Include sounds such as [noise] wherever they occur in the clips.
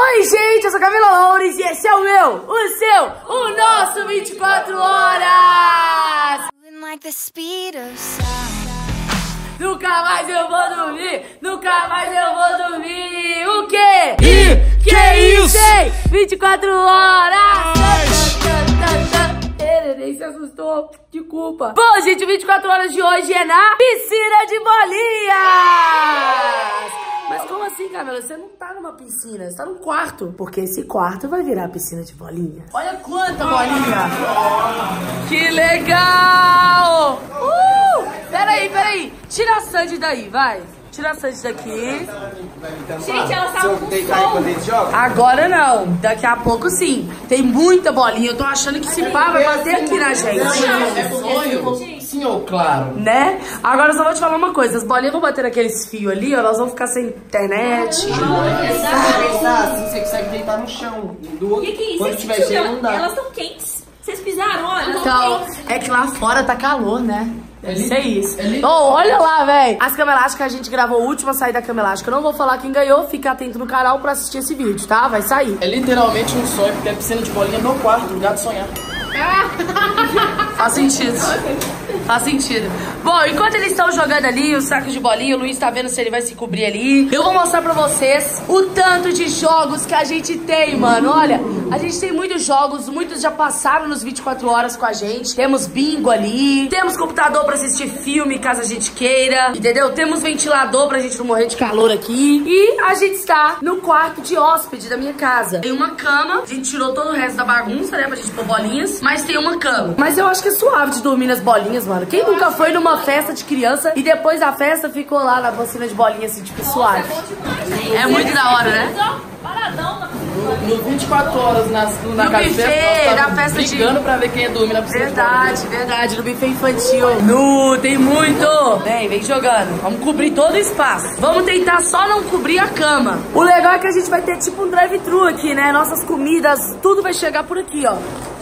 Oi, gente, eu sou Camila Loures e esse é o meu, o seu, o nosso 24 horas! Nunca mais eu vou dormir, nunca mais eu vou dormir. O quê? E que é isso? hein? 24 horas! Ele nem se assustou, de culpa. Bom, gente, o 24 horas de hoje é na piscina de bolinhas! Mas como assim, Camila? Você não tá numa piscina, você tá num quarto. Porque esse quarto vai virar piscina de bolinhas. Olha quanta bolinha! Que legal! Uh! Peraí, peraí. Tira a Sandy daí, vai. Tira a Sandy daqui. Gente, elas estavam com. Agora não. Daqui a pouco sim. Tem muita bolinha. Eu tô achando que esse pá vai bater aqui na gente. É sonho? Sim ou claro? Né? Agora eu só vou te falar uma coisa. As bolinhas vão bater naqueles fios ali, ó. Elas vão ficar sem internet. Se você pensar assim, você consegue deitar no chão. Do... O que, que é isso? Quando tiver cheio, não dá. Elas estão quentes. Vocês pisaram, olha. Então, quentes. é que lá fora tá calor, né? Deve Ele- ser isso. ele- Ô, olha lá, velho. As cama elásticas, a gente gravou a última saída da cama elástica. Eu não vou falar quem ganhou, fica atento no canal pra assistir esse vídeo, tá? Vai sair. É literalmente um sonho, porque a piscina de bolinha é meu quarto, lugar de sonhar. [laughs] Faz sentido. Faz sentido. Bom, enquanto eles estão jogando ali o saco de bolinha, o Luiz tá vendo se ele vai se cobrir ali. Eu vou mostrar pra vocês o tanto de jogos que a gente tem, mano. Olha, a gente tem muitos jogos, muitos já passaram nos 24 horas com a gente. Temos bingo ali, temos computador pra assistir filme caso a gente queira, entendeu? Temos ventilador pra gente não morrer de calor aqui. E a gente está no quarto de hóspede da minha casa. Tem uma cama, a gente tirou todo o resto da bagunça, né, pra gente pôr bolinhas, mas tem uma cama. Mas eu acho que é suave de dormir nas bolinhas, mano. Quem nunca foi numa festa de criança e depois da festa ficou lá na piscina de bolinha, assim, tipo, suave? É muito da hora, né? Paradão na No, no 24 horas na, na No casa de buffet, festa, nós na festa de- brigando pra ver quem ia dormir na piscina de. Verdade, verdade, no buffet infantil. Nu, tem muito. Vem, vem jogando. Vamos cobrir todo o espaço. Vamos tentar só não cobrir a cama. O legal é que a gente vai ter tipo um drive-thru aqui, né? Nossas comidas, tudo vai chegar por aqui, ó.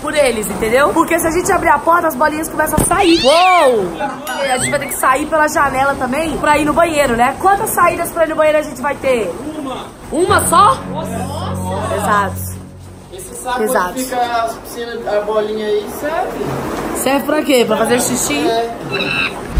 Por eles, entendeu? Porque se a gente abrir a porta, as bolinhas começam a sair. Uou! E a gente vai ter que sair pela janela também pra ir no banheiro, né? Quantas saídas pra ir no banheiro a gente vai ter? Uma. Uma só? Nossa. Exato. Esse saco Exato. fica a piscina, a bolinha aí, serve. Serve pra quê? Pra fazer xixi? É.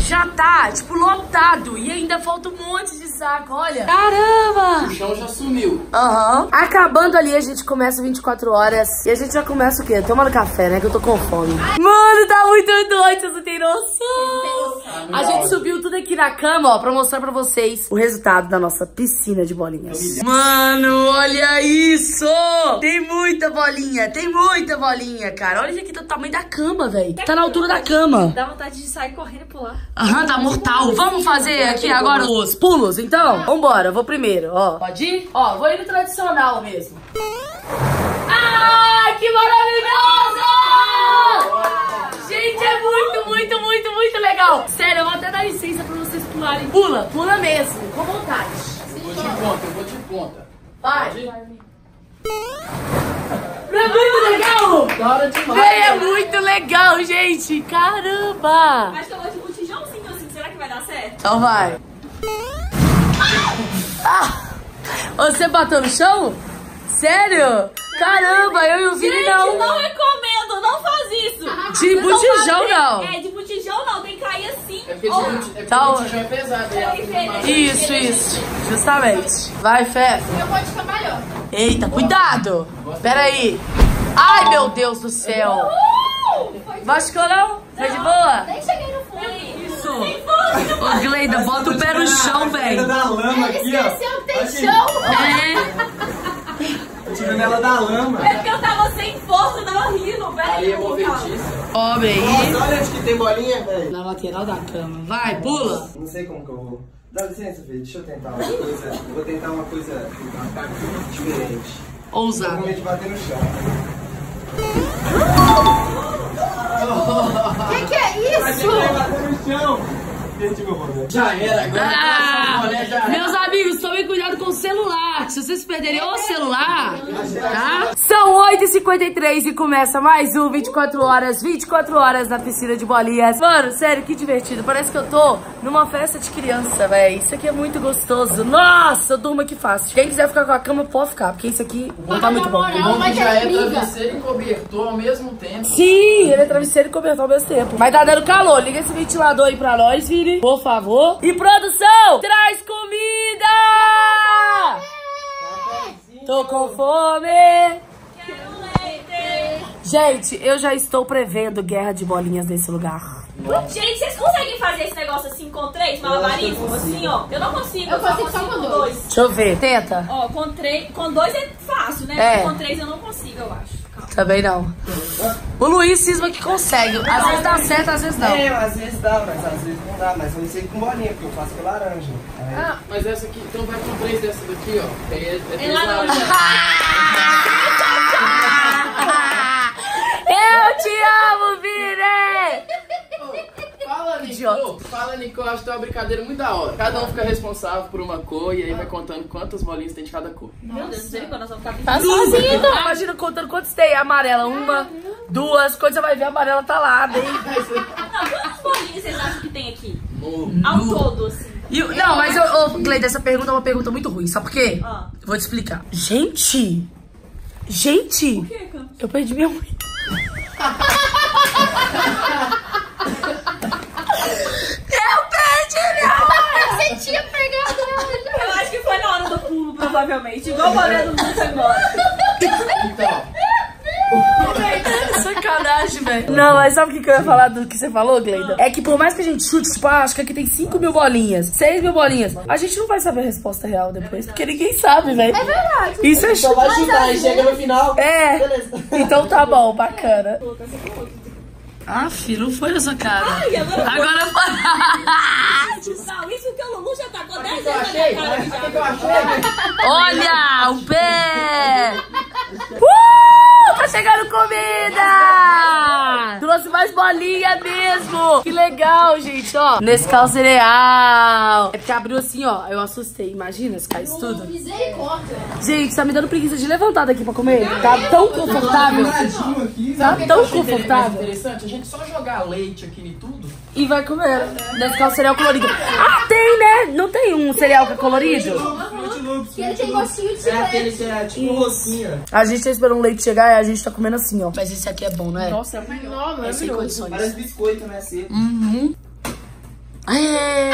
Já tá, tipo, lotado. E ainda falta um monte de saco, olha. Caramba! O chão já sumiu. Aham. Acabando ali, a gente começa 24 horas. E a gente já começa o quê? Tomando café, né? Que eu tô com fome. Mano, tá muito doido, vocês não tem noção. A gente subiu tudo aqui na cama, ó, pra mostrar pra vocês o resultado da nossa piscina de bolinhas. Mano, olha isso! Tem muita bolinha, tem muita bolinha, cara. Olha aqui, o tamanho da cama, velho. Tá na altura da cama. Dá vontade de sair correndo e pular. Aham, tá mortal. Vamos fazer aqui agora os pulos, então? Vambora, eu vou primeiro, ó. Pode ir? Ó, vou ir no tradicional mesmo. Ah, que maravilhoso! Gente, é muito, muito, muito, muito legal. Sério, eu vou até dar licença pra vocês pularem. Pula, pula mesmo, com vontade. Eu vou de ponta, eu vou de ponta. Vai. Não é muito legal? Da hora demais. É muito legal, gente. Caramba. Mas que eu vou botijãozinho assim, será que vai dar certo? Então vai. Ah! Você bateu no chão? Sério? Caramba, eu e o Vini Gente, não. não recomendo, não faz isso. De Não botijão, não. É, de botijão não, tem que cair assim. É porque, de, é Tá, botijão é pesado. fica mais- Isso, isso. Justamente. Vai, Fé. eu vou de cambalhota. Eita, cuidado. Pera aí. Ai, meu Deus do céu. Uh! Machucou não? Foi de boa? Nem cheguei no fundo. Ô, Gleida, bota o pé no chão, velho. da lama aqui, ó. Esqueceu que tem Aqui. chão. É. Tirando ela da lama. É porque eu tava sem força, eu tava rindo. Pera Aí é movediça. Ó, bem. Nossa, olha onde que tem bolinha, velho. Na lateral da cama. Vai, pula. Não sei como que eu vou. Dá licença, filho. Deixa eu tentar uma coisa. Eu vou tentar uma coisa diferente. Ousado. Normalmente bater no chão. Que é Mas isso? ele vai bater no chão. Gente, meu rolê. Já era, agora Ah, essa mulher já era. meus amigos, tomem cuidado com o celular. Se vocês perderem o celular, tá? São 8h50 11h53 e começa mais um 24 horas, 24 horas na piscina de bolinhas. Mano, sério, que divertido. Parece que eu tô numa festa de criança, velho. Isso aqui é muito gostoso. Nossa, eu durmo aqui fácil. Quem quiser ficar com a cama, pode ficar, porque isso aqui não tá muito bom. O bom que já é travesseiro e cobertor ao mesmo tempo. Sim, ele é travesseiro e cobertor ao mesmo tempo. Mas tá dando calor. Liga esse ventilador aí pra nós, Vini. Por favor. E produção, traz comida! Tô com fome! Gente, eu já estou prevendo guerra de bolinhas nesse lugar. Gente, vocês conseguem fazer esse negócio assim com três malabarismo? Assim, ó. Eu não consigo. Eu consigo só com dois. Deixa eu ver. Tenta. Ó, com três. Com dois é fácil, né? É. Com três eu não consigo, eu acho. Também não. O Luiz cisma que consegue. Às vezes dá certo, às vezes não. É, às vezes dá, mas às vezes não dá. Mas eu não sei com bolinha, porque eu faço com laranja. Aí- Ah, mas essa aqui, então vai com três dessa daqui, ó. É, é, É laranja. [laughs] [laughs] Eu te amo, Vini! Fala, Nico. Idiota. Fala, Nico. Eu acho que é uma brincadeira muito da hora. Cada um fica responsável por uma cor e aí vai contando quantas bolinhas tem de cada cor. Meu Deus, misericórdia, nós vamos ficar Tá sozinho, então. Imagina contando quantos tem. Amarela, uma, duas. Quando você vai ver, a amarela tá lá, bem. Não, quantas bolinhas vocês acham que tem aqui? Ao todo, assim. E o- não, mas, ô, ô, Gleida, essa pergunta é uma pergunta muito ruim. Sabe por quê? Ah. Eu Vou te explicar. Gente! Gente! Eu perdi minha mãe. [laughs] Eu perdi minha Você tinha pegado ela. Eu acho que foi na hora do pulo, provavelmente. Igual o boné do Lúcio agora. Então, Sacanagem, velho. Não, mas sabe o que, que eu ia falar do que você falou, Gleida? É que por mais que a gente chute, tipo, ah, acho que aqui tem 5 mil bolinhas, 6 mil bolinhas, a gente não vai saber a resposta real depois, porque ninguém sabe, velho. É verdade. Isso é Só chute. vai chutar e chega no final. É. Beleza. Então tá bom, bacana. Ah, filho, não foi essa cara. Ai, agora foi. Agora foi. Não, isso que o Lulu já tacou 10 eu vezes na minha cara. Olha, o pé! Uh, tá chegando comida! Trouxe mais bolinha mesmo! Que legal, gente, ó. Nesse cal cereal. É porque abriu assim, ó. Eu assustei. Imagina se caísse tudo. Gente, tá me dando preguiça de levantar daqui pra comer. Tá tão confortável. Tá tão confortável. interessante a gente só jogar leite aqui em tudo. E vai comer. Nesse cal cereal colorido. Ah, tem, né? Não tem um cereal que é colorido? Que ele tem gostinho de É aquele que é tipo rocinha. A gente tá esperando o leite chegar e a gente tá comendo assim, ó. Mas esse aqui é bom, não é? Nossa, é o melhor. é sem condições. Parece biscoito, né? Seco. É.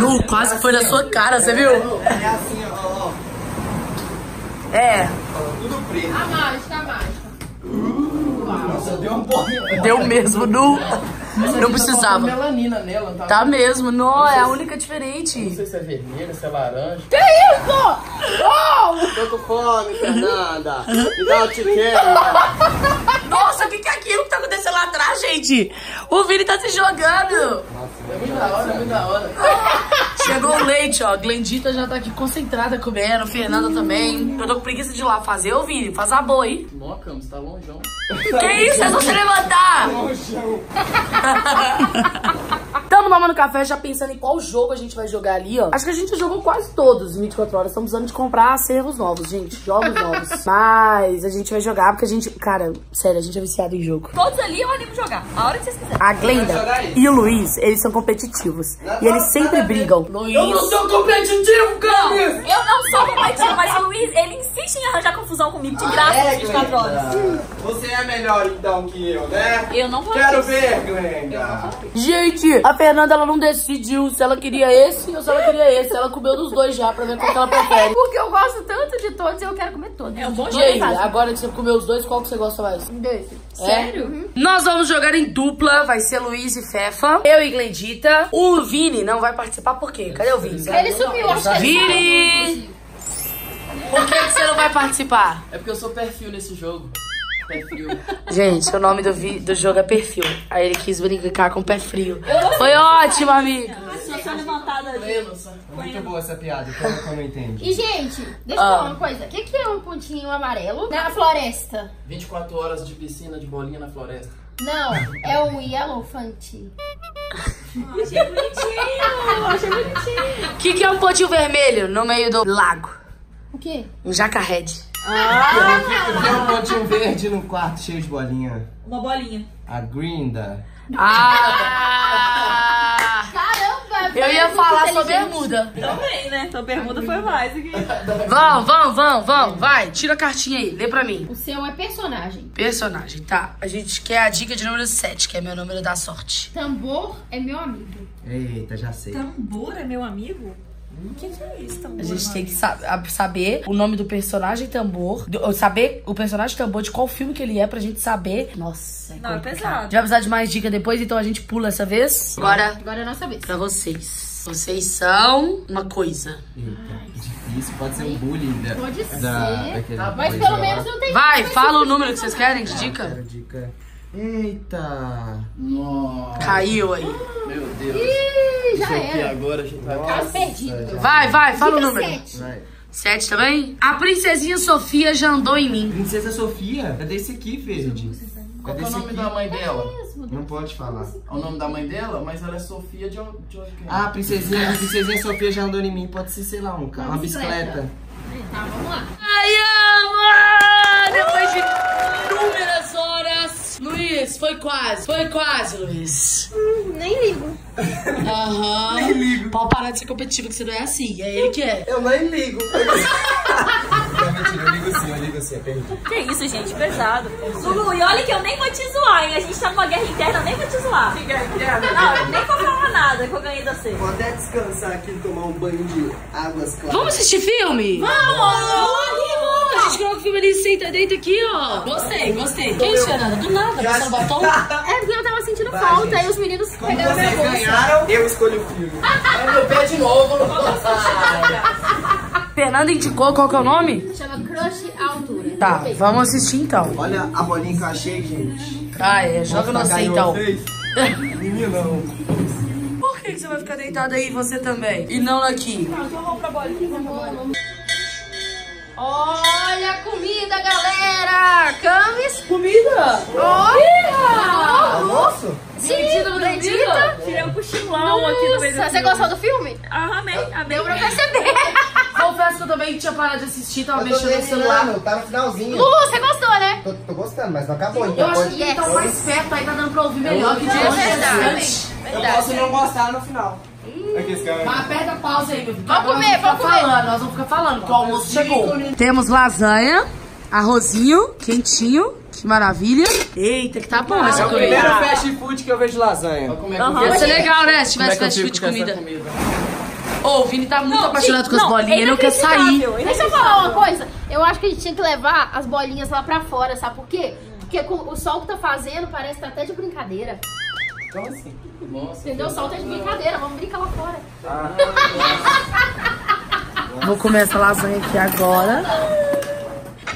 Nu, quase foi na sua cara, você viu? É assim, ó, ó. É, ó, Tudo preto. A mágica, a mágica. Nossa, deu um pouquinho. deu mesmo, nu. Não Tá precisava. melanina nela, não tá? Tá mesmo, não, é a única Não diferente. sei se é vermelha, se é laranja. Tô com fome, Fernanda. Me dá um tiqueiro. [laughs] Nossa, o que, que é aquilo que tá acontecendo lá atrás, gente? O Vini tá se jogando. É muito da hora, é muito da hora. [laughs] Chegou o leite, ó. Glendita já tá aqui concentrada comendo, Fernanda também. Eu tô com preguiça de ir lá fazer, ô Vini, faz a boa aí. Nossa, Cam, você tá longeão. Que isso, é só se levantar. No [laughs] ハハハハ! Tomando café já pensando em qual jogo a gente vai jogar ali, ó. Acho que a gente jogou quase todos em 24 horas. Estamos precisando de comprar acervos novos, gente. Jogos [laughs] novos. Mas a gente vai jogar porque a gente. Cara, sério, a gente é viciado em jogo. Todos ali eu animo jogar. A hora que vocês quiserem. A Glenda e o Luiz, eles são competitivos. E eles sempre brigam. Luiz. Eu não sou competitivo, cara. Eu não sou competitivo, mas o Luiz, ele insiste em arranjar confusão comigo de graça É, às 24 horas. Você é melhor então que eu, né? Eu não faço Quero ver, Glenda. Gente, a Fernanda ela não decidiu se ela queria esse ou se ela queria esse. Ela comeu dos dois já pra ver qual que ela prefere. Porque eu gosto tanto de todos e eu quero comer todos. É um bom E jeito. aí, agora que você comeu os dois, qual que você gosta mais? Desse. Sério? Nós vamos jogar em dupla, vai ser Luiz e Fefa. Eu e Glendita. O Vini não vai participar por quê? Cadê o Vini? Ele sumiu, acho que Vini! Por que, que você não vai participar? É porque eu sou perfil nesse jogo. Gente, o nome do, vi- do jogo é perfil. Aí ele quis brincar com pé frio. Foi ótimo, amigo. Muito boa essa piada, como que eu não entendo? E, gente, deixa eu Ah. falar uma coisa. O que, que é um pontinho amarelo na floresta? 24 horas de piscina de bolinha na floresta. Não, é um Yellowfant. Achei bonitinho, achei bonitinho. O que, que é um pontinho vermelho no meio do lago? O quê? Um jacarede. Eu vi um pontinho verde no quarto cheio de bolinha. Uma bolinha. A Grinda. Ah! Caramba, Eu ia falar sobre bermuda. Também, né? Então bermuda foi mais aqui. Vão, vão, vão, vão. Vai, tira a cartinha aí, lê pra mim. O seu é personagem. Personagem, tá. A gente quer a dica de número 7, que é meu número da sorte. Tambor é meu amigo. Eita, já sei. Tambor é meu amigo? O que, que é isso, tambor? A gente tem que saber o nome do personagem tambor, do- saber o personagem tambor de qual filme que ele é pra gente saber. Nossa, é Não, é pesado. A gente vai precisar de mais dica depois, então a gente pula essa vez. Agora, Agora é a nossa vez. pra vocês. Vocês são uma coisa. Difícil. Pode ser um bullying da, Pode da, ser. daquele Mas pelo lá. menos não tem. Vai, fala o número que vocês querem de Quero dica. Eita. Nossa, Caiu aí. meu Deus. Ih, já Isso aqui era. agora já tá Tá perdido. Vai, vai, fala o número. sete. Vai. Sete também? A princesinha Sofia já andou em mim. Princesa Sofia. É desse aqui, verde. Qual É que é o nome aqui. da mãe dela? Não pode falar. É o nome da mãe dela, mas ela é Sofia de, de quem? Ah, princesinha, a princesinha Sofia já andou em mim. Pode ser, sei lá, um carro, uma bicicleta. Tá, vamos lá. Ai, ama! Depois de inúmeras horas. Luiz, foi quase. Foi quase, Luiz. Nem ligo. Aham. [laughs] Nem ligo. Pode parar de ser competitivo, que você não é assim. É ele que é. Eu nem ligo. [laughs] Não, mentira, eu ligo sim, eu ligo sim, é. Que isso, gente, pesado. Lulu, e olha que eu nem vou te zoar, hein? A gente tá numa guerra interna, eu nem vou te zoar. Que guerra interna? Não, eu nem vou falar nada que eu ganhei da você. Vou até descansar aqui e tomar um banho de águas claras. Vamos assistir filme? Vamos! A gente coloca o filme ali, senta, deita aqui, ó. Gostei, gostei. Que isso, Fernanda? Do nada, passando batom? É porque eu tava sentindo falta e os meninos pegaram minha Vocês bolsa. ganharam, eu escolho o filme. [laughs] É meu pé de novo. Fernanda indicou qual que é o nome? Chama Crush Altura. Tá, vamos assistir então. Olha a bolinha que eu achei, gente. Ah, é, joga no você então. [laughs] Meninão. Por que que você vai ficar deitada aí, você também? E não aqui? Olha a comida, galera! Camis. Comida! Olha! Almoço? Sim, não acredita? Tirei um cochilão aqui no meio do Nossa, você gostou do filme? Ah, amei, amei. Deu pra perceber. [laughs] Confesso que eu também tinha parado de assistir, tava Eu mexendo no celular. tá no finalzinho. Lulu, você gostou, né? Tô, tô gostando, mas não acabou, Eu então acho pode... que tá mais perto, aí tá dando pra ouvir melhor que de É hoje. verdade. Eu posso não gostar no final. Aqui, esse cara. Mas aperta a pausa aí, meu filho. Vamos comer, vamos comer. falando, nós vamos ficar falando, porque o almoço chegou. Temos lasanha, arrozinho, quentinho, que maravilha. Eita, que tá bom essa É o primeiro comida. fast food que eu vejo lasanha. É que Ia fico- ser legal, né, se tivesse que fast food comida. comida. Ô, o Vini tá muito Não, apaixonado gente, com as não, bolinhas, é ele não quer sair. Deixa eu falar uma coisa. Eu acho que a gente tinha que levar as bolinhas lá pra fora, sabe por quê? Porque com o sol que tá fazendo parece que tá até de brincadeira. Então assim. Nossa. Entendeu? O sol tá de brincadeira. Vamos brincar lá fora. Vou comer essa lasanha aqui agora.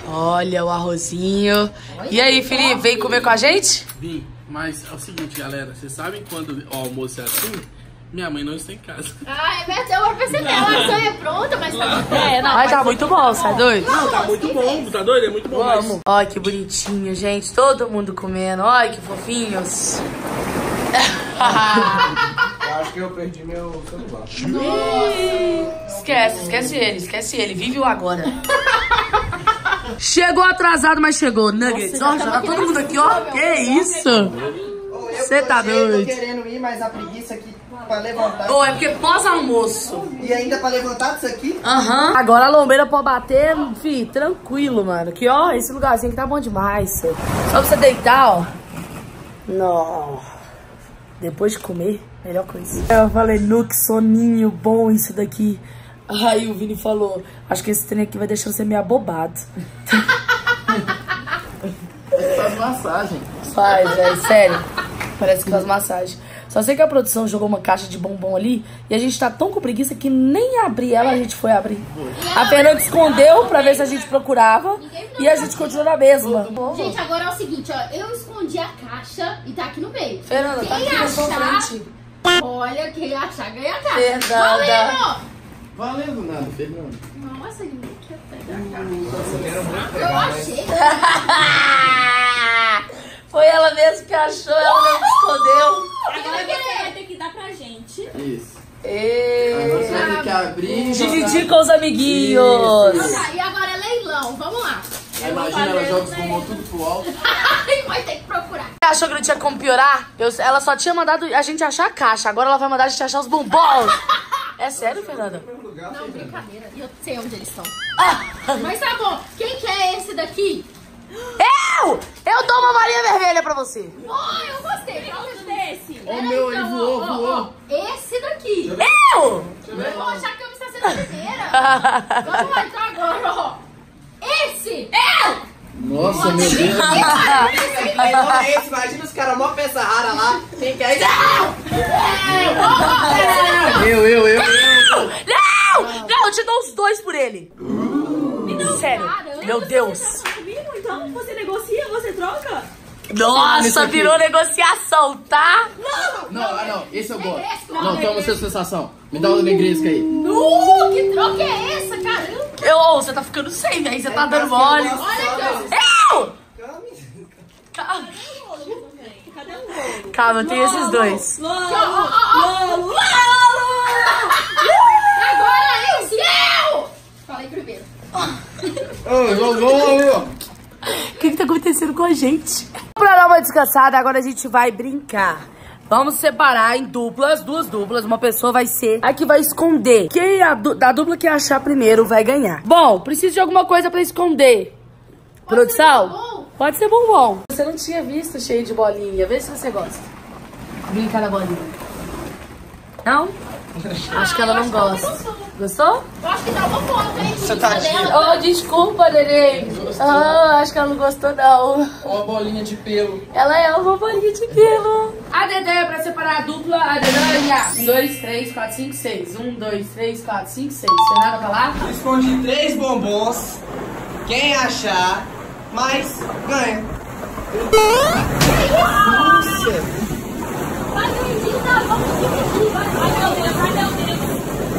Olha o arrozinho. E aí, Felipe, vem comer com a gente? Vim, mas é o seguinte, galera. Vocês sabem quando o almoço é assim? Minha mãe não está em casa. Ah, é verdade. Eu percebi. A lasanha é pronta, mas tá... É, não. Ai, tá muito bom, sai doido? Não, tá muito bom, tá doido? É muito bom, mas... Olha que bonitinho, gente. Todo mundo comendo. Olha que fofinhos. Eu acho que eu perdi meu celular. esquece, esquece ele, esquece ele. Vive o agora. Chegou atrasado, mas chegou. Nuggets. Ó, já tá todo mundo aqui, ó. Que isso? Ô, eu Cê tô- tá eu doido. tô querendo ir, mas a preguiça aqui pra levantar. Ou é porque pós-almoço. E ainda pra levantar disso aqui? Aham. Agora a lombeira pode bater, fi, tranquilo, mano. Que ó, esse lugarzinho aqui tá bom demais. Só pra você deitar, ó. Não. Depois de comer, melhor coisa. Eu falei, nu, que soninho bom isso daqui. Aí o Vini falou, acho que esse trem aqui vai deixando você meio abobado. Faz massagem. Faz, velho, sério. Parece que faz massagem. Só sei que a produção jogou uma caixa de bombom ali e a gente tá tão com preguiça que nem abrir ela a gente foi abrir. A Fernanda escondeu pra ver se a gente procurava e a gente continuou na mesma. Gente, agora é o seguinte, ó. Eu escondi a caixa e tá aqui no meio. Fernanda, tá Quem aqui na sua achar- frente. Olha, quem achar ganha a caixa. Fernanda. Valendo! Valendo nada, Fernando. Nossa, ele nem quer pegar a caixa. Eu achei. [laughs] Foi ela mesmo que achou, ela mesmo escondeu. Agora você vai ter que dar pra gente. Isso. Ei. Agora você vai ter que abrir. Dividir com os amiguinhos. Tá, e agora é leilão. Vamos lá. Aí imagina, ela joga os bombons tudo pro alto. Ai, [laughs] vai ter que procurar. Achou que não tinha como piorar? Eu- ela só tinha mandado a gente achar a caixa. Agora ela vai mandar a gente achar os bombons. É sério, Fernanda? Não, brincadeira. E eu sei onde eles estão. Ah, Mas tá bom. Quem que é esse daqui? Eu! Eu dou uma varinha vermelha pra você. Oh, eu gostei. Qual é desse? O meu aí voou, voou. Esse daqui. Eu! Eu vou achar que eu está sendo a primeira. [laughs] Vamos lá, então agora, ó. Esse! Eu! Nossa, meu Deus. Melhor [laughs] esse, imagina os caras mó peça rara lá. Quem quer isso? Eu, eu, eu. Não! Não, eu te dou os dois por ele. Sério. Meu Deus. Você troca? Nossa, virou negociação, tá? Não, ah, não, esse eu gosto. Não, toma sua sensação. Me dá o negresco aí. Nu, que troca é essa, caramba? Eu, você tá ficando sem, velho. Você tá dando mole. Olha aqui, Eu! Calma. Calma, eu tenho esses dois. Ó, ó, ó. Agora esse! Eu! Falei primeiro. Ô, ô. O que, que tá acontecendo com a gente? Pra dar uma descansada, agora a gente vai brincar. Vamos separar em duplas, duas duplas. Uma pessoa vai ser a que vai esconder. Quem a du- da dupla que achar primeiro vai ganhar. Bom, preciso de alguma coisa pra esconder. Produção? bombom? Pode ser bombom. Você não tinha visto cheio de bolinha. Vê se você gosta. Brincar na bolinha. Não? Acho que ela não gosta. Gostou? Eu acho que dá uma foto, hein? Você tá Oh, desculpa, neném. Ah, acho que ela não gostou, não. Uma bolinha de pelo. Ela é uma bolinha de pelo. A Dedé, pra separar a dupla, a Dedé. Um, dois, três, quatro, cinco, seis. Um, dois, três, quatro, cinco, seis. Tem nada pra lá? Escondi três bombons. Quem achar, mais ganha. Vai, Bendita, vamos dividir. Vai, vai, meu Deus, vai,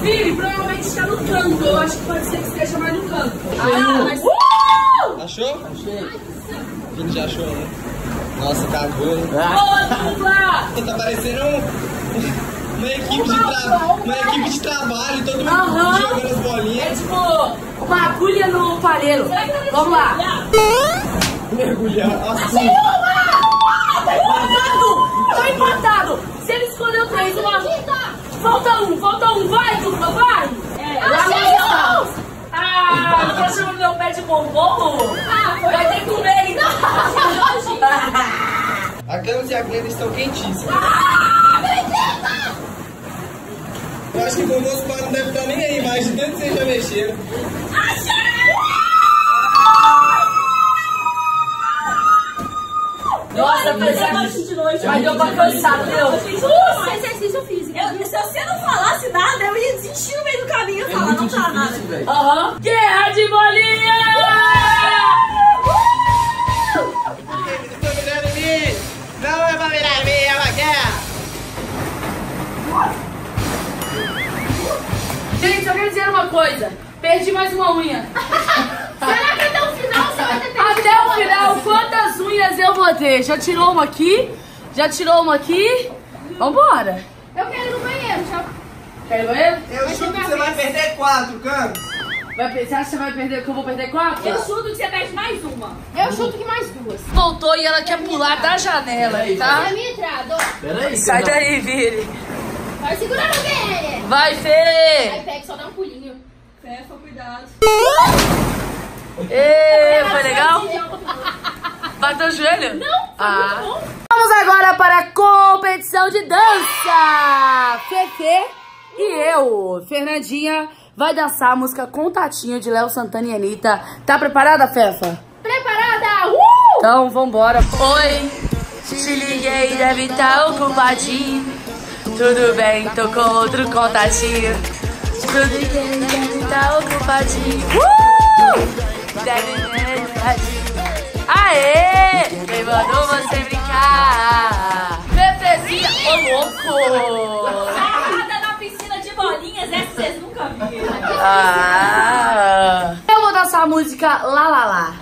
Vini, provavelmente está no canto. Eu acho que pode ser que esteja mais no canto. Ah, mas... Achou? Achei. Vini já achou, né? Nossa, cagou? Boa, dupla! Você tá parecendo um- uma equipe de, tra... uma equipe de trabalho, todo mundo Aham. jogando as É bolinhas. tipo uma agulha no palheiro. Vamos lá. Mergulhar. Nossa, Tá empatado! Tá empatado! Se ele escolheu três, uma... Falta um, falta um. Vai, dupla, vai! É, lá no céu. Ah, não tá chamando meu pé de bombom? Vai ter que comer, então. [laughs] a Camis e a Glenda estão quentíssimas. Eu acho que o bombom Spa não deve estar nem aí, mas de tanto que vocês já mexeram. Nossa, apesar noite de noite. Mas deu pra cansar, meu. Nossa, exercício físico. Eu, se você não falasse nada, eu ia desistir no meio do caminho e falar, não tá nada. Aham. Guerra de bolinha! Não é pra virar mim, é uma guerra. Gente, eu quero dizer uma coisa. Perdi mais uma unha. [laughs] Será que até o final você vai ter Até o final, quantas unhas eu vou ter? Já tirou uma aqui? Já tirou uma aqui? Vambora. Eu quero ir no banheiro, já. Quer ir no banheiro? Eu chuto que você vai perder quatro, Camis. Vai, você acha que você vai perder, que eu vou perder quatro? Eu chuto que você perde mais uma. Eu chuto que mais duas. Voltou e ela quer pular da janela, É tá? a minha entrada, ó. Peraí, Sai você daí, Vire. Vai segurando o Guerreiro. Vai, Fê! Aí pega, só dá um pulinho. Fefa, cuidado. Ê, foi legal? Bateu o joelho? Não, ah. Vamos agora para a competição de dança! Fefe e eu, Fernandinha, vai dançar a música Contatinho de Léo Santana e Anitta. Tá preparada, Fefa? Preparada? Uh! Então, vambora. Oi, te liguei, deve estar ocupadinho. Tudo bem, tô com outro contatinho. Tudo bem, deve estar ocupadinho. Uh! Deve estar ocupadinho. Aê! Quem mandou você brincar? Fefezinha, ô louco! Sarrada na piscina de bolinhas, essa vocês nunca viram. Ah. Eu vou dançar a música Lá Lá Lá.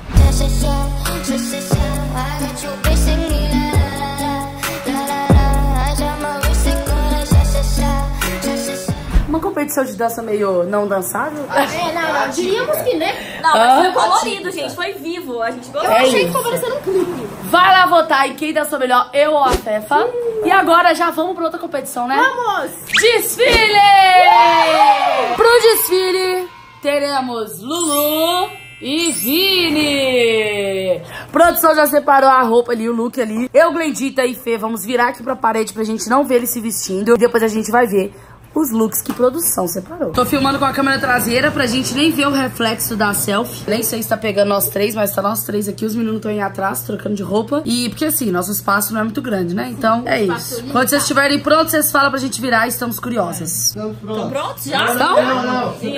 Uma competição de dança meio não dançável? É, não, não, diríamos que, né? Não, mas Ah. foi colorido, gente. Foi vivo. A gente gostou. Eu É achei que ficou parecendo um clipe. Vai lá votar em quem dançou melhor, eu ou a Fefa. E agora já vamos pra outra competição, né? Vamos! Desfile! Pro desfile, teremos Lulu e Vini. Produção já separou a roupa ali, o look ali. Eu, Glendita e Fê, vamos virar aqui pra parede pra gente não ver ele se vestindo. E depois a gente vai ver os looks que produção separou. Tô filmando com a câmera traseira pra gente nem ver o reflexo da selfie. Nem sei se tá pegando nós três, mas tá nós três aqui. Os meninos estão aí atrás, trocando de roupa. E porque assim, nosso espaço não é muito grande, né? Então é isso. Quando vocês estiverem prontos, vocês falam pra gente virar. Estamos curiosas. Pronto, já? Não?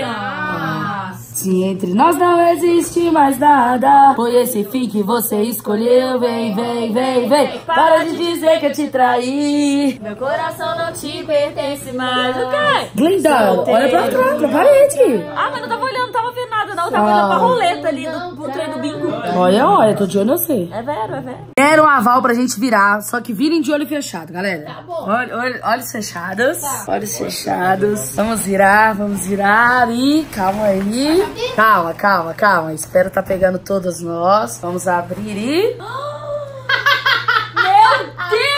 Ah. Se entre nós não existe mais nada. Foi esse fim que você escolheu Vem, vem, vem, vem. Para de dizer que eu te traí. Meu coração não te pertence mais. O quê? Glenda, olha pra trás, pra parede. Ah, mas não tava olhando, tava vendo não. Eu tava olhando pra roleta ali do, do trem do bingo. Olha, olha, tô de olho em você É vero, é vero. Deram um aval pra gente virar Só que virem de olho fechado, galera Tá bom. Olha, olha, olhos fechados Olhos fechados Vamos virar, vamos virar E calma aí Calma, calma, calma Espero tá pegando todos nós Vamos abrir e... [laughs]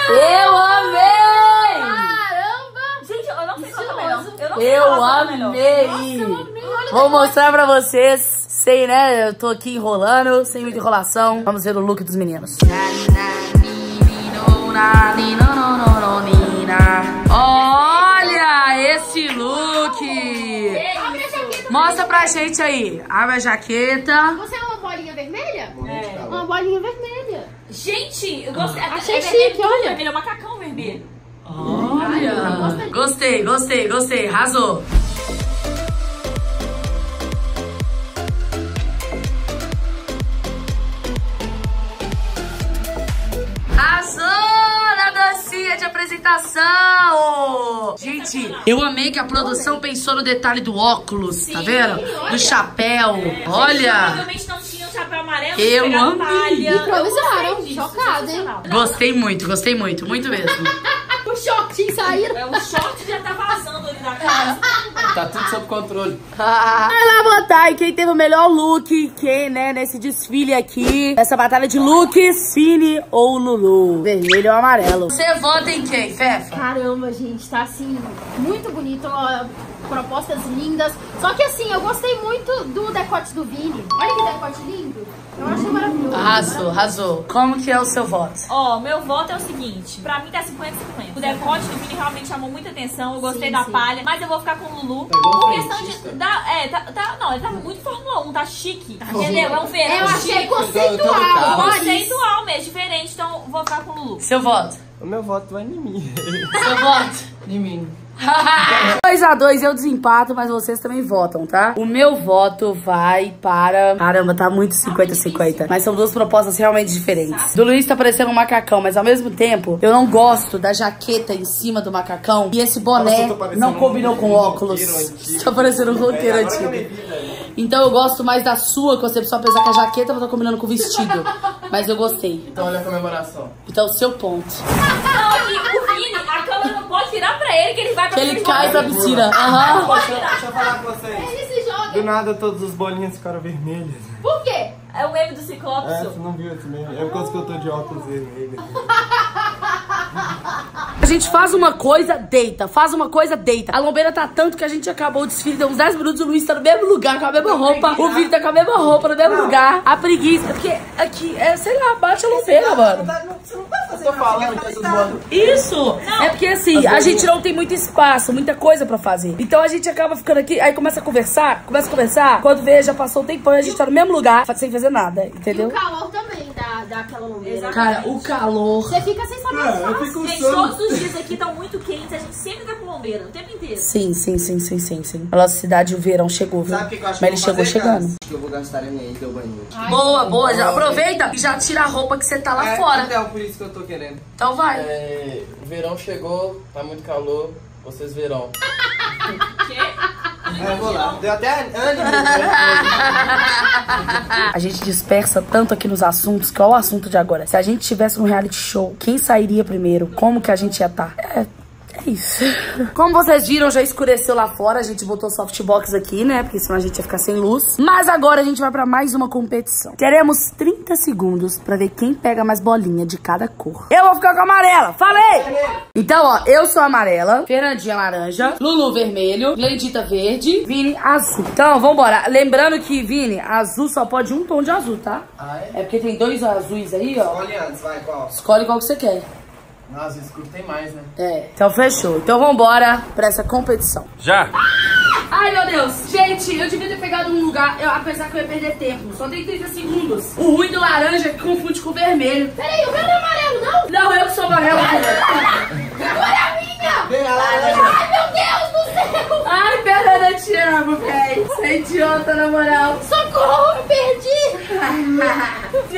Eu amei! Caramba! Gente, eu não sei é melhor. Eu não sei Eu é melhor. amei! Vou mostrar pra vocês. Sei, né? Eu tô aqui enrolando, sem muita enrolação. Vamos ver o look dos meninos. Olha esse look! Abre a jaqueta. Mostra pra gente aí. Abre a jaqueta. Você é uma bolinha vermelha? É. Uma bolinha vermelha. Gente, eu gostei. Achei é chique, olha. vermelho, É um macacão vermelho. Olha! Gostei, gostei, gostei. Arrasou. Arrasou na dancinha de apresentação! Gente, eu amei que a produção pensou no detalhe do óculos, tá vendo? Do chapéu. Olha! Provavelmente não tinha chapéu amarelo. Eu amei. malha. Improvisaram. Chocada, hein? Gostei muito, gostei muito, muito mesmo. [laughs] O shortinho saíram. É, o short já tá vazando ali da casa. Tá tudo sob controle. Vai lá votar em quem teve o melhor look, quem, né, nesse desfile aqui, nessa batalha de looks, Fini ou Lulu, vermelho ou amarelo. Você vota em quem, Fefa? Caramba, gente, tá assim, muito bonito. ó, propostas lindas. Só que assim, eu gostei muito do decote do Vini. Olha que decote lindo. Eu achei maravilhoso. Arrasou, arrasou. Como que é o seu voto? Ó, meu voto é o seguinte: pra mim tá 50-50. O decote do Vini realmente chamou muita atenção. Eu gostei Sim, da sim. palha, mas eu vou ficar com o Lulu. Pegou Por questão de. Da, é, tá, tá- não, ele tá muito Fórmula 1, tá chique. Entendeu? É um verão Eu achei chique. conceitual. carro. Paris. Conceitual mesmo, diferente. Então vou ficar com o Lulu. Seu voto? O meu voto vai em mim. Seu voto? Em mim. [laughs] 2x2 eu desempato, mas vocês também votam, tá? O meu voto vai para. Caramba, tá muito 50-50. Mas são duas propostas realmente diferentes. Do Luiz tá parecendo um macacão, mas ao mesmo tempo, eu não gosto da jaqueta em cima do macacão. E esse boné Nossa, não combinou um com óculos. [laughs] Tá parecendo um É, eu antigo. Então eu gosto mais da sua concepção, apesar que a jaqueta tá combinando com o vestido. Mas eu gostei. Então olha a comemoração. Então, seu ponto. [laughs] Não, aqui, o Vini, a câmera não pode virar pra ele que ele vai Que ele cai pra piscina. Aham. Deixa, eu falar com vocês. Ele se joga. Do nada todas as bolinhas ficaram vermelhas. Por quê? É o meme do Ciclope. É, você não viu esse meme? É por causa que eu tô de óculos vermelhos. A gente faz uma coisa, deita. Faz uma coisa, deita. A lombeira tá tanto que a gente acabou o desfile, deu uns 10 minutos, o Luiz tá no mesmo lugar, com a mesma roupa. O Vitor tá com a mesma roupa, no mesmo lugar. A preguiça, porque aqui, é, sei lá, bate a lombeira, mano. Você não tá fazendo Tô falando que essas. Isso! É porque assim, a gente não tem muito espaço, muita coisa pra fazer. Então a gente acaba ficando aqui, aí começa a conversar, começa a conversar. Quando vê, já passou o tempão e a gente tá no mesmo lugar, sem fazer nada, E o entendeu? calor também dá, dá aquela lombeira. Cara, o calor. Você fica sem saber o É, que eu faz. fico Gente, todos os dias aqui estão muito quentes, a gente sempre tá com lombeira, o tempo inteiro. Sim, sim, sim, sim, sim, sim. A nossa cidade, o verão chegou, viu? Sabe o que que eu acho Mas que ele chegou fazer, chegando. cara? Que eu vou gastar a minha ida ao banheiro. Boa, boa, já aproveita e já tira a roupa que você tá lá é, fora. Então, por isso que eu tô querendo. Então vai. É, o verão chegou, tá muito calor, vocês verão. [laughs] Eu vou lá. Deu até ânimo. né? A gente dispersa tanto aqui nos assuntos, que é o assunto de agora. Se a gente tivesse um reality show, quem sairia primeiro? Como que a gente ia estar? É, é é isso. Como vocês viram, já escureceu lá fora. A gente botou softbox aqui, né? Porque senão a gente ia ficar sem luz. Mas agora a gente vai pra mais uma competição. Teremos 30 segundos pra ver quem pega mais bolinha de cada cor. Eu vou ficar com a amarela. Falei! Então, ó, eu sou amarela, Fernandinha laranja, Lulu vermelho, Glendita verde, Vini azul. Então, vambora. Lembrando que, Vini, azul só pode um tom de azul, tá? Ah, é? É porque tem dois azuis aí, ó. Olha antes, vai, qual? Escolhe qual que você quer. Nossa, escuro tem mais, né? É. Então fechou. Então vambora pra essa competição. Já! Ai, meu Deus. Gente, eu devia ter pegado um lugar, eu- apesar que eu ia perder tempo. Só tem 30 segundos. O ruim do laranja é que confunde com o vermelho. Peraí, o meu não é amarelo, não? Não, eu que sou amarelo. [laughs] Agora é a minha! Vem lá, Ai, meu Deus do céu! Ai, Fernanda, te amo, véi. Você é idiota, na moral. Socorro, eu perdi!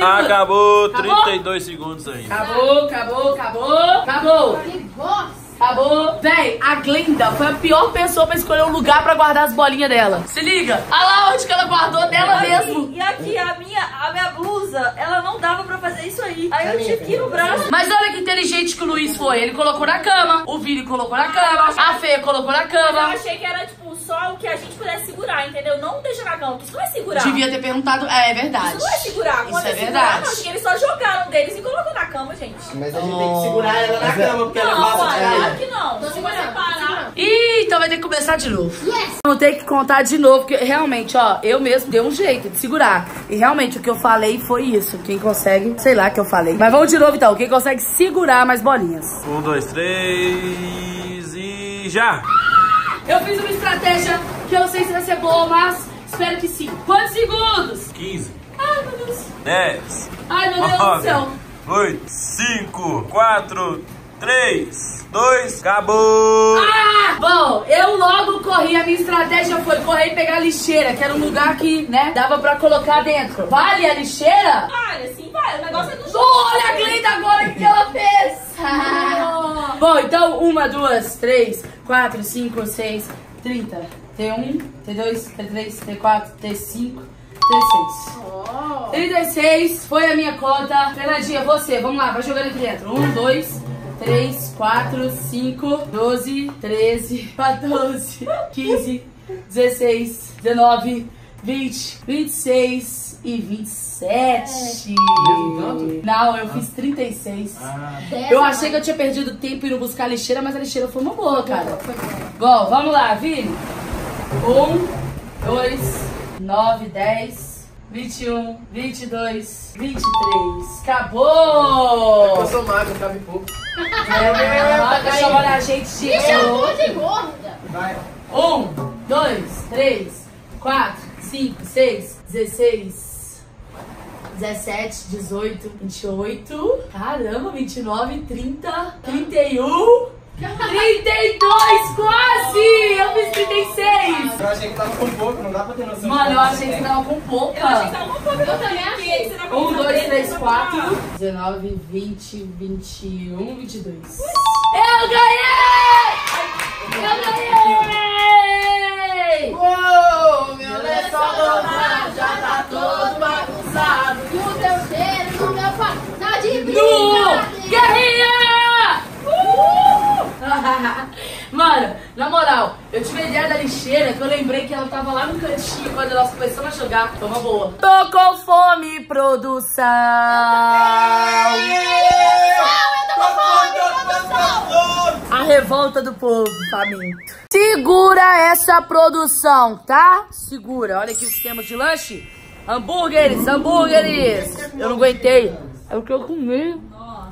[laughs] Acabou 32 segundos ainda. Acabou, acabou, acabou. Acabou. Que bosta! Acabou. Véi, a Glenda foi a pior pessoa pra escolher um lugar pra guardar as bolinhas dela. Se liga. Olha lá onde que ela guardou dela mesmo. E aqui, a minha, a minha blusa, ela não dava pra fazer isso aí. Aí eu tive que ir no braço. Mas olha que inteligente que o Luiz foi. Ele colocou na cama, o Vini colocou na cama, a Fê colocou na Eu cama. achei que era, tipo, só o que a gente pudesse segurar, entendeu? Não deixa na cama, isso não é segurar. Devia ter perguntado. É, é verdade. Isso não é segurar. Isso Quando é é segurar, verdade. não, eles só jogaram deles e colocou na cama, gente. Mas a gente tem que segurar ela na cama, porque ela Não, passa de olha, cair. claro que não. Se você parar... Ih, então vai ter que começar de novo. Yes! Vamos ter que contar de novo, porque realmente, ó, eu mesmo dei um jeito de segurar. E realmente o que eu falei foi isso. Quem consegue, sei lá o que eu falei. Mas vamos de novo então. Quem consegue segurar mais bolinhas. Um, dois, três e já! Eu fiz uma estratégia que eu não sei se vai ser boa, mas espero que sim. Quantos segundos? 15, Ai, meu Deus. 10, Ai, meu Deus do 9, céu. 8, 5, 4, 3, 2, acabou! Ah! Bom, eu logo corri. A minha estratégia foi correr e pegar a lixeira, que era um lugar que, né, dava pra colocar dentro. Vale a lixeira? Olha, sim, vai. O negócio é do jogo. Olha a Glenda agora o que ela fez! [laughs] Bom, então, uma, duas, três, quatro, cinco, seis, trinta. Tem um, tem dois, tem três, tem quatro, tem cinco, tem seis. 36 foi a minha conta. Fernandinha, você, vamos lá, vai jogando aqui dentro. Um, dois, três, quatro, cinco, doze, treze, 14, 15, 16, 19, 20, 26 e 27. Não, eu fiz 36. Eu achei que eu tinha perdido tempo indo buscar a lixeira, mas a lixeira foi uma boa, cara. Bom, vamos lá, Vini. Um, dois, nove, dez, vinte e um, vinte e dois, vinte e três. Acabou! Eu sou magro, cabe pouco. É, deixa eu olhar a gente de Me chamou de gorda! Vai. Um, dois, três, quatro, cinco, seis, dezesseis, dezessete, dezoito, vinte e oito, caramba, vinte e nove, trinta, trinta e um, trinta e dois, quase! Eu fiz trinta e seis! Eu achei que tava com pouco, não dá pra ter noção. Mano, eu achei que você tava com pouca. Eu achei que tava um pouco. Eu também achei. Será que Um, eu vou dois, saber? três, Não, quatro, não. 19, 20, 21, 22. Eu ganhei! Eu ganhei! Uou, meu lençol dobrado já tá todo bagunçado. O teu cheiro no meu pau tá de brincadeira. Guerrinha! Uh! [laughs] [laughs] Mano, na moral, eu tive a ideia da lixeira que eu lembrei que ela tava lá no cantinho quando nós começamos a jogar. Foi uma boa. Tô com fome, produção! A revolta do povo, faminto. Segura essa produção, tá? Segura. Olha aqui os temas de lanche. Hambúrgueres, hambúrgueres. Eu não aguentei. Eu quero comer.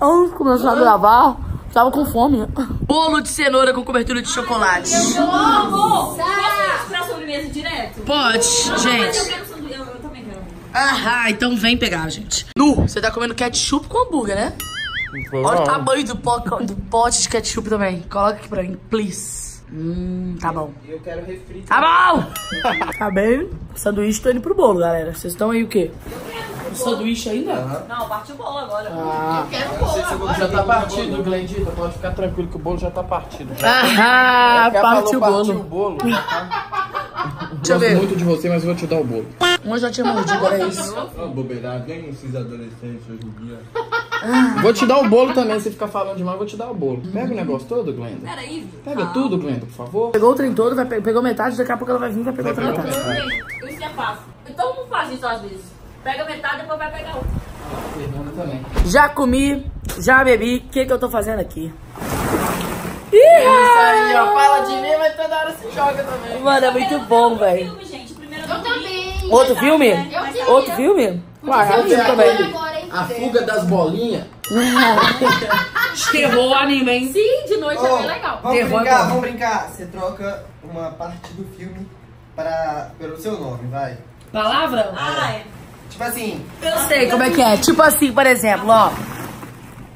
Antes de começar a gravar, tava com fome. Bolo de cenoura com cobertura de chocolate. Amor, posso tirar sobremesa direto? Pode, Mas eu gente. quero sanduíche. Eu, eu também quero. Ah, então vem pegar, gente. Nu, você tá comendo ketchup com hambúrguer, né? Olha o tamanho do, po do pote de ketchup também. Coloca aqui pra mim, please. Hum, tá bom. Eu quero refri. Tá bom! [laughs] tá bem? O sanduíche tá indo pro bolo, galera. Vocês estão aí o quê? O sanduíche ainda? Não, partiu bola agora. Ah, Já tá partido, Glendita. Pode ficar tranquilo que o bolo já tá partido. ah [laughs] Quer parte o partiu o bolo. bolo. Deixa eu ver. muito de você, mas eu vou te dar o bolo. Um eu já tinha mordido, era isso. Bobeirada, nem esses adolescentes hoje em dia. Vou te dar o bolo também, se ficar falando demais, eu vou te dar o bolo. Pega o negócio todo, Glenda. Peraí? Pega tudo, Glenda, por favor. Pegou o trem todo, vai, pe- pegou metade, daqui a pouco ela vai vir e vai pegar outra metade. Isso é fácil. E todo mundo faz isso às vezes. Pega metade, depois vai pegar outra. Fernanda também. Já comi, já bebi, o que que eu tô fazendo aqui? Isso aí, ó. Fala de mim, mas toda hora se joga também. Mano, é muito bom, velho. Filme, Eu também. Outro filme? Eu queria. Outro filme? Uai, amigo ser também. A fuga das bolinhas. Terror anime, hein? Sim, de noite é bem legal. Vamos Terror é brincar, bom. vamos brincar. Você troca uma parte do filme para, pelo seu nome, vai. Palavra? Ah, é. Tipo assim, Eu sei como é que é. Tipo assim, por exemplo, ó.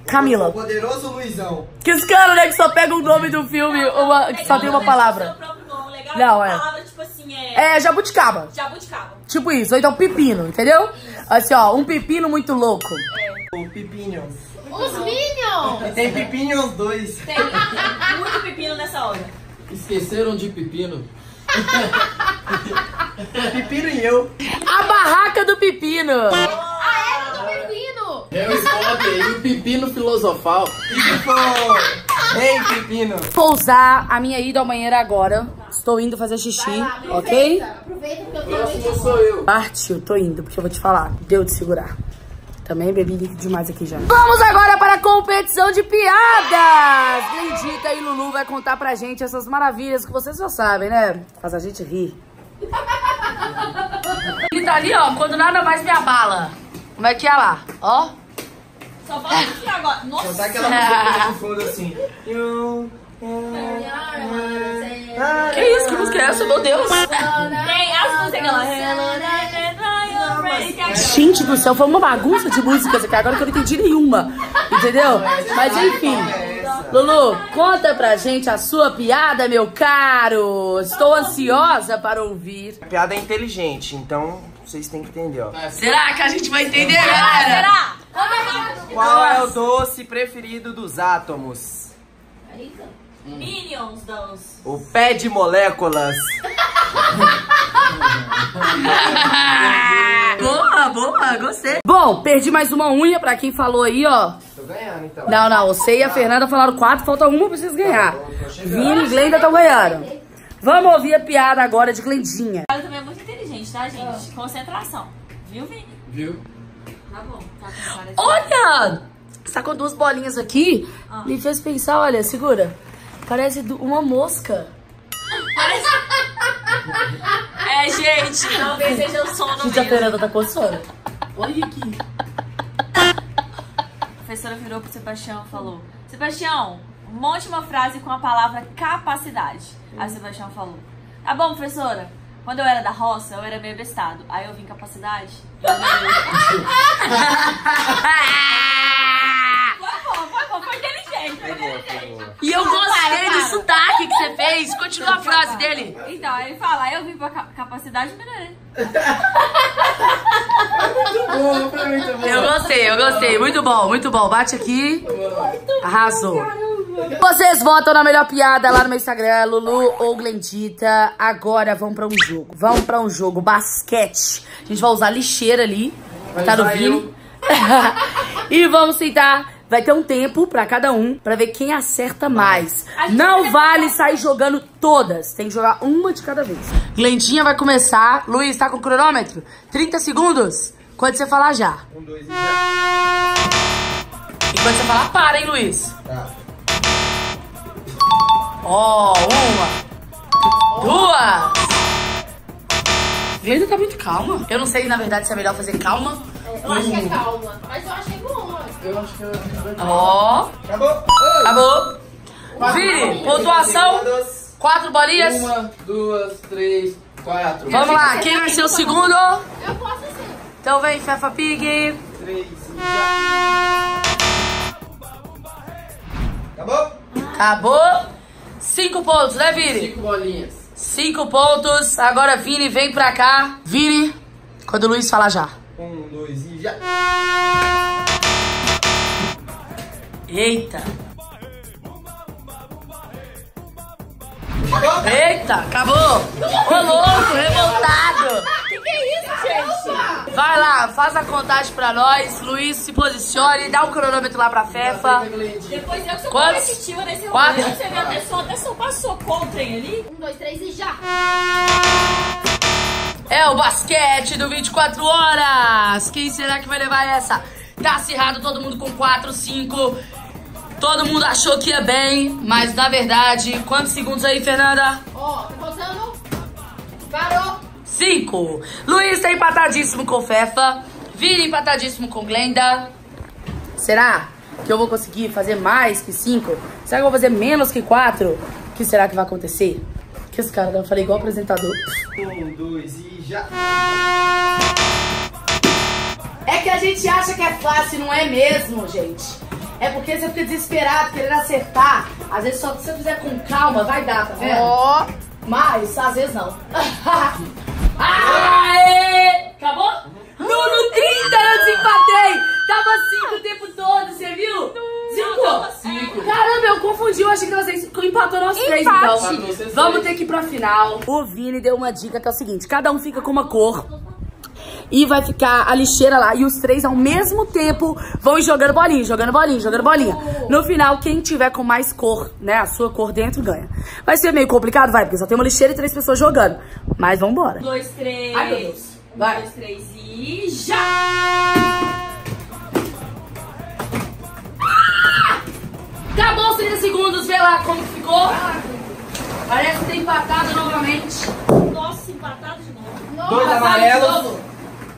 Camila. o poderoso Luizão. Que os caras, né, que só pegam o nome do filme, uma, que só tem uma palavra. Não, Uma é. palavra, tipo assim, é... É jabuticaba. Jabuticaba. Tipo isso. Ou então pepino, entendeu? Assim, ó, um pepino muito louco. O Pipinions. Os Minions. E tem Pipinions 2. Tem [laughs] muito pepino nessa hora. Esqueceram de pepino. [laughs] [laughs] Pepino e eu. A barraca do pepino. Ah, é do Pepino. Harry Potter e o pepino filosofal. E tipo, ei Pepino. Vou usar a minha ida ao banheiro agora. Estou indo fazer xixi, ok? Aproveita eu tô Próximo sou eu. Partiu, tô indo, porque eu vou te falar. Deu de segurar. Também bebi líquido demais aqui já. Vamos agora para a competição de piadas! Glendita e Lulu vai contar pra gente essas maravilhas que vocês já sabem, né? Faz a gente rir. [laughs] Ele tá ali, ó, quando nada mais me abala. Como é que é lá? Ó. Só falta aqui agora. Nossa. Cantar aquela música de fundo assim. Que isso? Que música é essa? Meu Deus! Tem as músicas lá. Tem a- Gente do céu, foi uma bagunça de músicas aqui agora que eu não entendi nenhuma. Entendeu? Mas enfim. Lulu, conta pra gente a sua piada, meu caro. Estou ansiosa para ouvir. A piada é inteligente, então vocês têm que entender, ó. Será que a gente vai entender, galera? Será? Qual é o doce preferido dos átomos? Minions dos... O pé de moléculas. [laughs] boa, boa, gostei. Bom, perdi mais uma unha pra quem falou aí, ó. Tô ganhando, então. Não, não, você e a Fernanda falaram quatro, falta uma pra vocês ganhar. Vini e Glenda estão ganhando. Vamos ouvir a piada agora de Glendinha. Ela também é muito inteligente, tá, gente? Concentração. Viu, Vini? Viu? Tá bom. Tá com. Olha! Você tá com duas bolinhas aqui. Me fez pensar, olha, segura. Parece uma mosca. [laughs] É, gente, talvez seja o sono Gente, a mesmo. Fernanda tá coçando. Olha aqui. A professora virou pro Sebastião e falou: Sebastião, monte uma frase com a palavra capacidade. Aí o Sebastião falou: Tá bom, professora. Quando eu era da roça, eu era meio bestado. Aí eu vim capacidade. [laughs] Foi bom, foi bom, foi inteligente. Foi. E eu gostei do sotaque que você fez. Continua a frase dele. Então, aí ele fala: eu vim pra ca- capacidade melhorei. Boa, foi muito bom. Eu gostei, eu gostei. Muito bom, muito bom. Bate aqui. Arrasou. Vocês votam na melhor piada lá no meu Instagram, Lulu ou Glendita. Agora vamos pra um jogo. Vamos pra um jogo, basquete. A gente vai usar lixeira ali. Vai tá no Vini. [laughs] e vamos tentar. Vai ter um tempo pra cada um, pra ver quem acerta mais. Não vale sair jogando todas. Tem que jogar uma de cada vez. Glendinha vai começar. Luiz, tá com o cronômetro? 30 segundos? Quando você falar já. Um, dois e já. E quando você falar, para, hein, Luiz? Tá. Ó, uma. Duas. Glenda tá muito calma. Eu não sei, na verdade, se é melhor fazer calma. Eu acho que é calma. Mas eu achei bom. Eu acho que eu... Ó, Acabou. acabou. Vini, pontuação. Quatro bolinhas. Uma, duas, três, quatro. Vamos lá, quem vai ser o segundo? Eu posso ser. Então vem, Fefa Pig. Três e já. Acabou? Acabou. Cinco pontos, né, Vini? Cinco bolinhas. Cinco pontos. Agora, Vini, vem pra cá. Vini, quando o Luiz falar já. Um, dois e já. Eita. Eita, acabou. Ô louco, revoltado. Que que é isso, gente? Vai lá, faz a contagem pra nós. Luiz, se posicione, dá o cronômetro lá pra Fefa. Depois eu sou Quantos? competitiva nesse. Quatro. Você vê a pessoa até só passou trem ali. Um, dois, três e já. É o basquete do 24 horas. Quem será que vai levar essa? Tá acirrado todo mundo com 4, 5. Todo mundo achou que ia bem, mas na verdade, quantos segundos aí, Fernanda? Ó, tá contando. Parou. 5. Luiz tá empatadíssimo com Fefa. Vini empatadíssimo com Glenda. Será que eu vou conseguir fazer mais que 5? Será que eu vou fazer menos que 4? O que será que vai acontecer? Que esse cara, eu falei igual apresentador. Um, dois e já. É que a gente acha que é fácil, não é mesmo, gente. É porque você fica desesperado, querendo acertar. Às vezes só se você fizer com calma, vai dar, tá vendo? Ó. Mas, às vezes não. [laughs] Aê! Acabou? No, no 30 eu desempatei! Tava 5 o tempo todo, você viu? 5? Caramba, eu confundi, eu achei que vocês empatou nós três, então. Vamos ter que ir pra final. O Vini deu uma dica que é o seguinte: cada um fica com uma cor. E vai ficar a lixeira lá. E os três, ao mesmo tempo, vão ir jogando bolinha, jogando bolinha, jogando bolinha. No final, quem tiver com mais cor, né? A sua cor dentro, ganha. Vai ser meio complicado, vai, porque só tem uma lixeira e três pessoas jogando. Mas vambora. Um, dois, três. Ai, meu Deus. Um, Vai. dois, três e já! Acabou os 30 segundos, vê lá como ficou. Parece que tem empatado novamente. Nossa, empatado de novo. Dois amarelos, novo.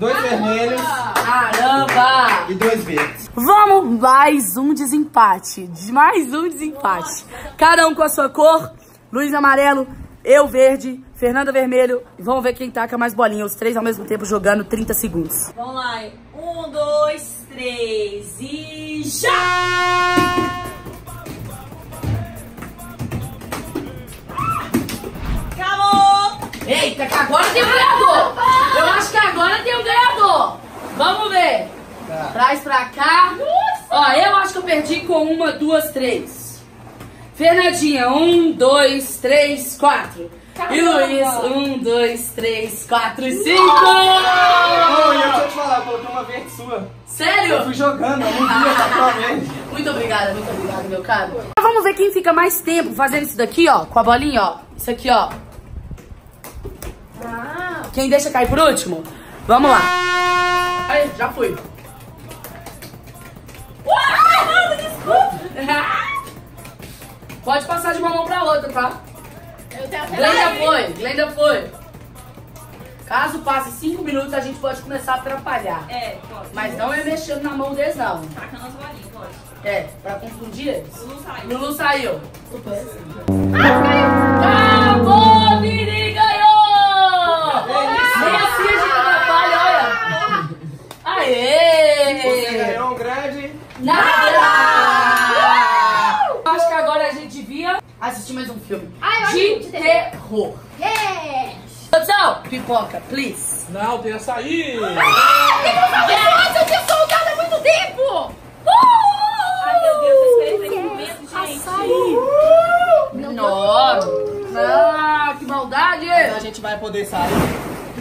Dois vermelhos Caramba! e dois verdes. Vamos, mais um desempate. De mais um desempate. Cada um com a sua cor. Luiz amarelo, eu verde, Fernanda vermelho. E vamos ver quem taca mais bolinha. Os três ao mesmo tempo jogando 30 segundos. Vamos lá. Um, dois, três e já! Eita, que agora tem um ganhador. Eu acho que agora tem um ganhador. Vamos ver. Traz pra cá. Ó, eu acho que eu perdi com uma, duas, três. Fernandinha, um, dois, três, quatro. E Luiz, um, dois, três, quatro e cinco. Ô, e eu eu te falar, eu coloquei uma verde sua. Eu Sério? fui jogando, eu não tá pra verde. [laughs] Muito obrigada, muito obrigada, meu caro. Vamos ver quem fica mais tempo fazendo isso daqui, ó, com a bolinha, ó. Isso aqui, ó. Quem deixa cair por último? Vamos lá. Aí, já fui. [laughs] Pode passar de uma mão pra outra, tá? Eu tenho até Glenda foi, Glenda foi. Caso passe cinco minutos, a gente pode começar a atrapalhar. É, pode. Mas não é mexendo na mão deles, não. Tacando as bolinhas, pode. É, pra confundir eles. Lulu sai. Lulu saiu. Acabou, filme. Ai, de de terror. Yeah. Produção, pipoca, please. Não, tem açaí. Nossa, eu tinha soltado há muito tempo. Ai, meu Deus, eu esperei pra esse momento, gente. Nossa! Ah, que maldade! A gente vai poder sair.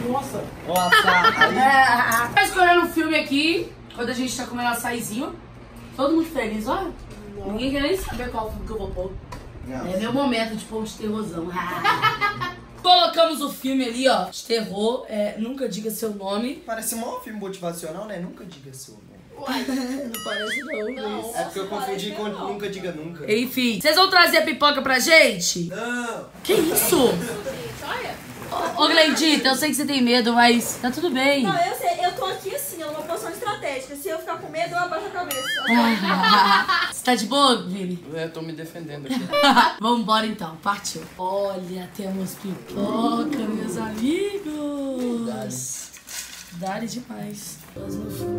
Nossa. Nossa. [laughs] Tá escolhendo um filme aqui, quando a gente tá comendo açaizinho. Todo mundo feliz, olha. Ninguém quer nem saber qual filme que eu vou pôr. É meu momento de pôr um de terrorzão. [laughs] Colocamos o filme ali, ó, de terror. É, nunca diga seu nome. Parece um filme motivacional, né? Nunca diga seu nome. [laughs] Não parece não. É porque eu confundi com Nunca Diga Nunca. Enfim, vocês vão trazer a pipoca pra gente? Não. Que isso? Ô, ô Glendita, eu sei que você tem medo, mas tá tudo bem. Não, eu sei, eu tô aqui assim, numa posição estratégica. Se eu ficar com medo, eu abaixo a cabeça. [laughs] Você tá de boa, Vini? É, tô me defendendo aqui. [laughs] Vambora então, partiu. Olha, temos pipoca, meus amigos. Dá-lhe demais. Mas no fundo,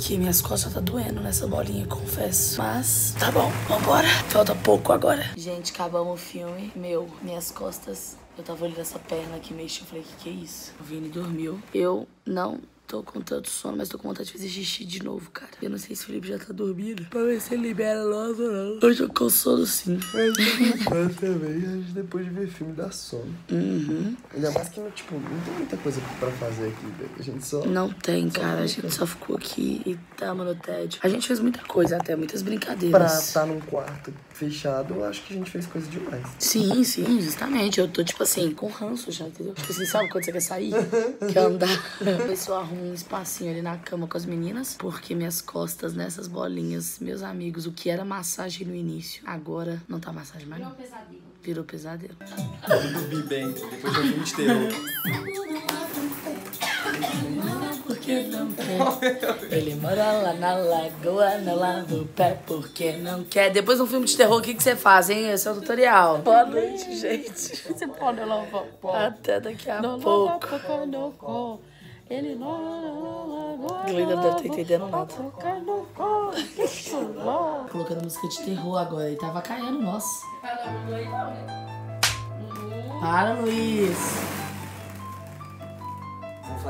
aqui, minhas costas tá doendo nessa bolinha, confesso. Mas tá bom, vambora. Falta pouco agora. Gente, acabamos o filme. Meu, minhas costas. Eu tava olhando essa perna aqui mexendo. Eu falei, que que é isso? O Vini dormiu. Eu não Tô com tanto sono, mas tô com vontade de fazer xixi de novo, cara. Eu não sei se o Felipe já tá dormindo. Pra ver se ele libera nós ou não. Eu tô com sono sim. Mas também, a gente depois de ver filme dá sono. Uhum. Ainda mais que, tipo, não tem muita coisa pra fazer aqui. A gente só... Não tem, cara. A gente só ficou aqui e tamo no tédio. A gente fez muita coisa até, muitas brincadeiras. Pra estar num quarto fechado, eu acho que a gente fez coisa demais. Sim, sim, justamente. Eu tô, tipo assim, com ranço já, entendeu? Tipo assim, sabe quando você quer sair? [laughs] quer andar? A pessoa arruma um espacinho ali na cama com as meninas, porque minhas costas nessas bolinhas, meus amigos, o que era massagem no início, agora não tá massagem mais. não. pesadelo. Virou pesadelo. Eu dormi bem, depois de um de terror. Porque não quer. Ele mora lá na lagoa, não lava o pé porque não quer. Depois de um filme de terror, o que, que você faz, hein? Esse é o tutorial. Boa noite, gente. Você pode lavar o pé. Até daqui a pouco. Ele não Glenda não deve estar entendendo nada. Colocando música de terror agora. E tava caindo, nossa. Para, Luiz.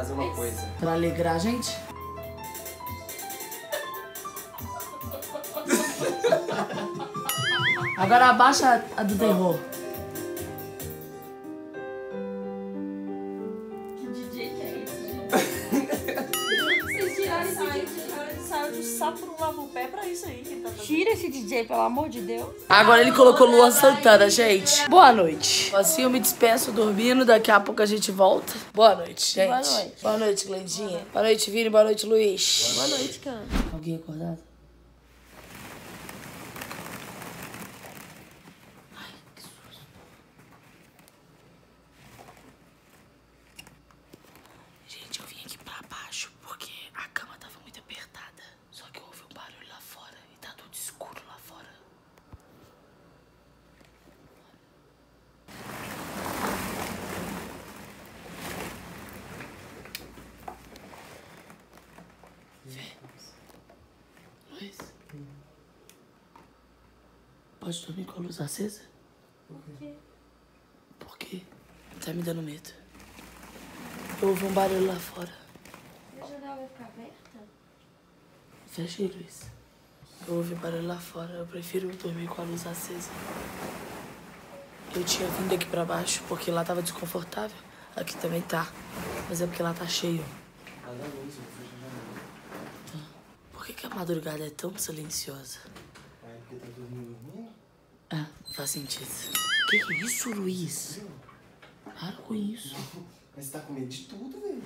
Fazer uma coisa. Pra alegrar a gente? [laughs] Agora abaixa a do terror. Pelo amor de Deus. Agora ele colocou Luan Santana, gente. Boa noite. Assim eu me despeço dormindo, daqui a pouco a gente volta. Boa noite, gente. Boa noite. Boa noite, Glendinha. Boa noite, Vini. Boa noite, Luiz. Boa noite, cara. Alguém acordado? Ai, que susto. Gente, eu vim aqui pra baixo porque a cama tava muito apertada. Só que eu ouvi um barulho lá fora e tá tudo escuro lá fora. Luiz? Pode dormir com a luz acesa? Por quê? Por quê? Tá me dando medo. Eu ouvi um barulho lá fora. A janela vai ficar aberta? Fecha aí, Luiz. Eu ouvi barulho lá fora. Eu prefiro dormir com a luz acesa. Eu tinha vindo aqui pra baixo porque lá tava desconfortável. Aqui também tá. Mas é porque lá tá cheio. Por que, que a madrugada é tão silenciosa? É porque tá dormindo? Ah, faz sentido. Que isso, Luiz? Para com isso. Mas você tá com medo de tudo, velho.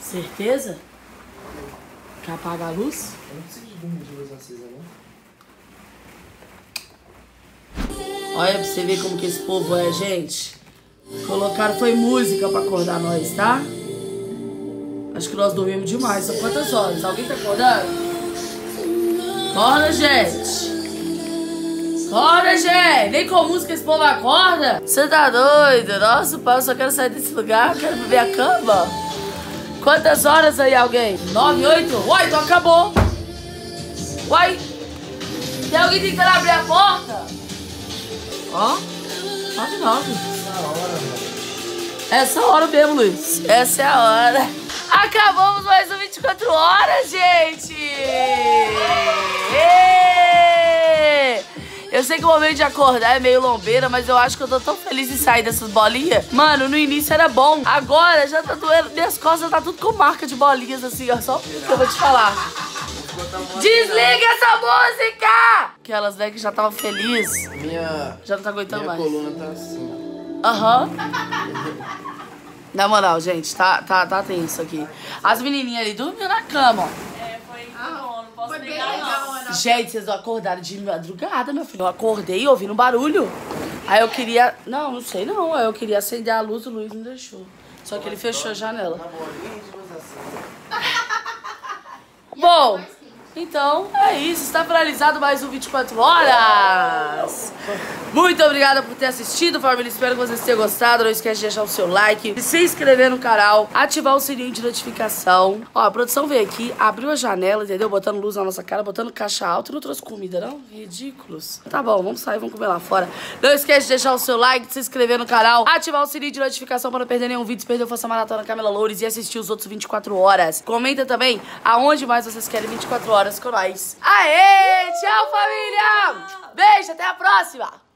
Certeza? Quer apagar a luz? Eu não preciso de luz acesa, não. Olha pra você ver como que esse povo é, gente. Colocaram foi música pra acordar nós, tá? Acho que nós dormimos demais. São quantas horas? Alguém tá acordando? Acorda, gente. Acorda, gente. Nem com música esse povo acorda. Você tá doido? Nossa, pai, eu só quero sair desse lugar. Quero beber a cama. Quantas horas aí, alguém? Nove, oito? Uai, então acabou. Uai. Tem alguém tentando abrir a porta? Ó, nove, nove. Essa hora mesmo, Luiz. Essa é a hora. Acabamos mais um 24 horas, gente! Eu sei que o momento de acordar é meio lombeira, mas eu acho que eu tô tão feliz em sair dessas bolinhas. Mano, no início era bom. Agora já tá doendo. Minhas costas tá tudo com marca de bolinhas assim, ó. Só que eu vou te falar. Desliga essa música! Aquelas, né, que já tava feliz. Minha, Já não tá aguentando minha mais. coluna tá assim. Aham. Na moral, gente, tá, tá, tá tenso aqui. As menininhas ali dormindo na cama, ó. Foi bem legal. Ana. Gente, vocês acordaram de madrugada, meu filho. Eu acordei ouvindo barulho. Aí eu queria. Não, não sei não. Aí eu queria acender a luz, o Luiz não deixou. Só que ele fechou a janela. Acesa. Bom, Então, é isso. Está finalizado mais um 24 horas. Muito obrigada por ter assistido, família. Espero que vocês tenham gostado. Não esquece de deixar o seu like, de se inscrever no canal, ativar o sininho de notificação. Ó, a produção veio aqui, abriu a janela, entendeu? Botando luz na nossa cara, botando caixa alta e não trouxe comida, não? Ridículos. Tá bom, vamos sair, vamos comer lá fora. Não esquece de deixar o seu like, de se inscrever no canal, ativar o sininho de notificação para não perder nenhum vídeo, se perder Força Maratona Camila Loures e assistir os outros 24 horas. Comenta também aonde mais vocês querem 24 horas com nós. Aê! Tchau, família! Beijo, até a próxima!